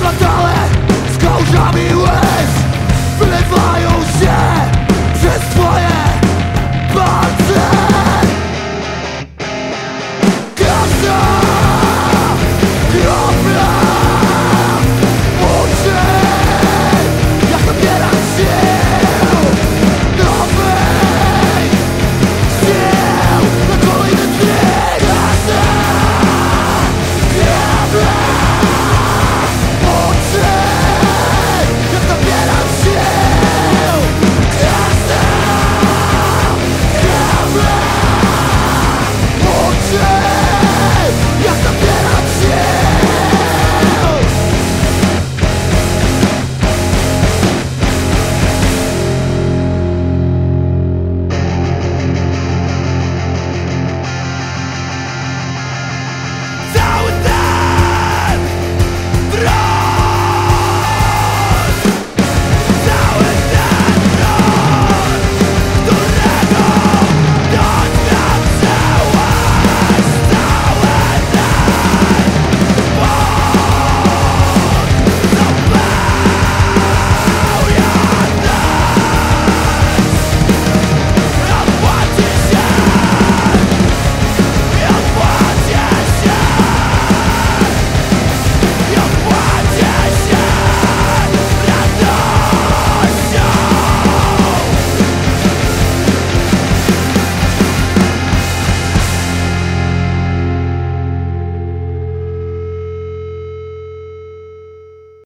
Nebyl tohle zkoušám